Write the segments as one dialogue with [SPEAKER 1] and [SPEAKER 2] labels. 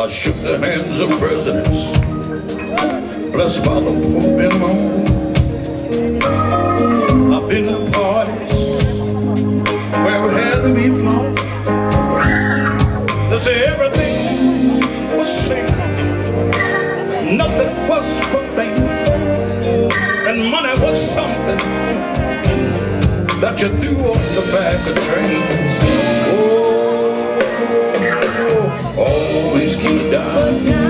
[SPEAKER 1] I shook the hands of presidents, blessed by the Pope and. I've been to parties where we had to be flown. They say everything was simple, nothing was profane, and money was something that you threw on the back of trains. to die.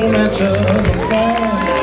[SPEAKER 1] don't answer the phone.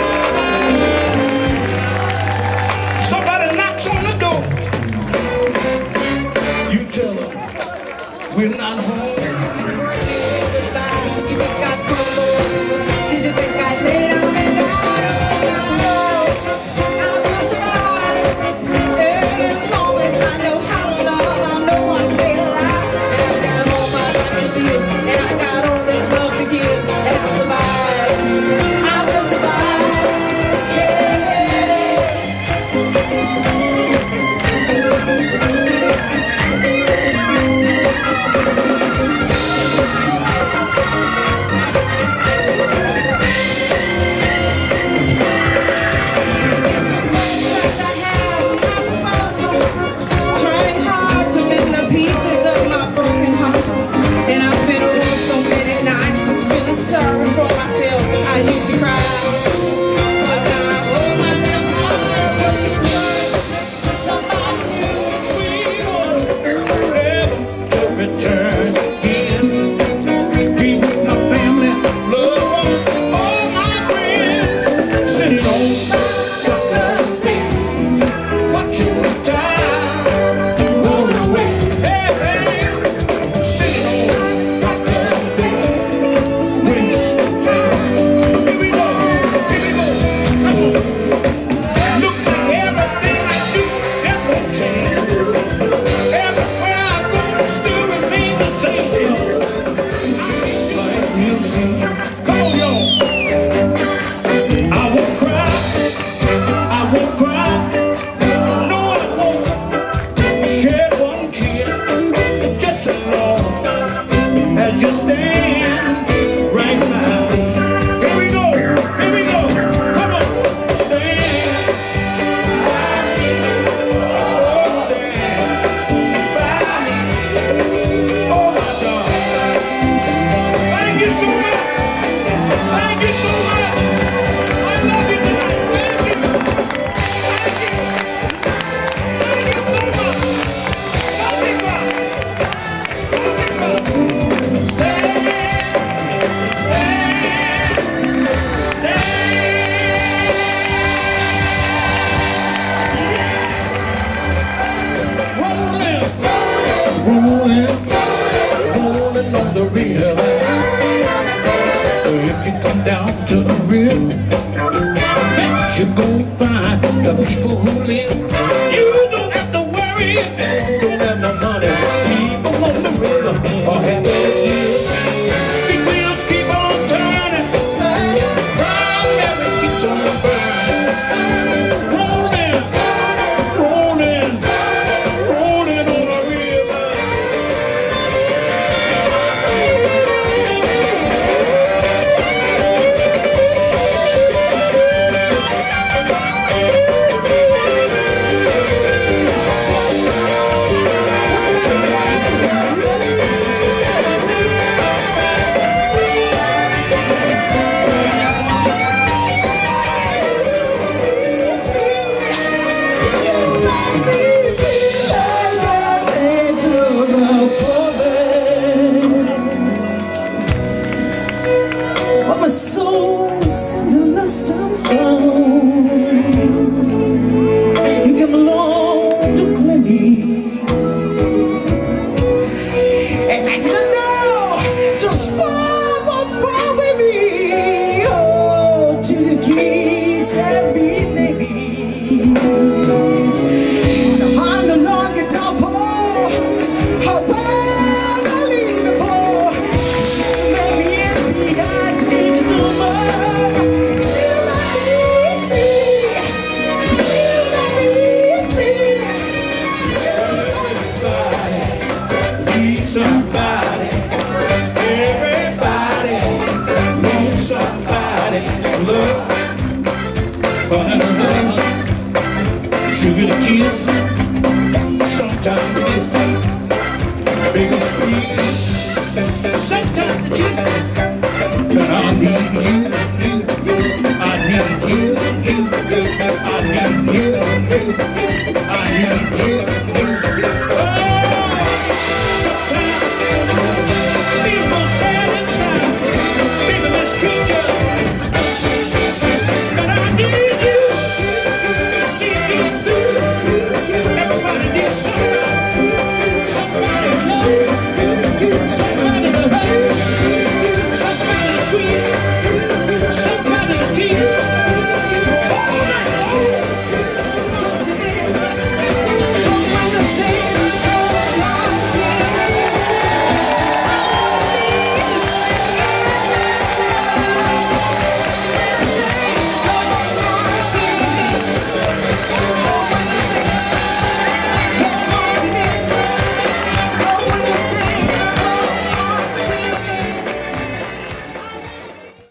[SPEAKER 2] sozinho.
[SPEAKER 3] to the real. You're
[SPEAKER 1] gonna my soul is in the lost and found.
[SPEAKER 3] Sometimes it's gift, baby squeeze. Sometimes it's cheek.